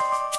you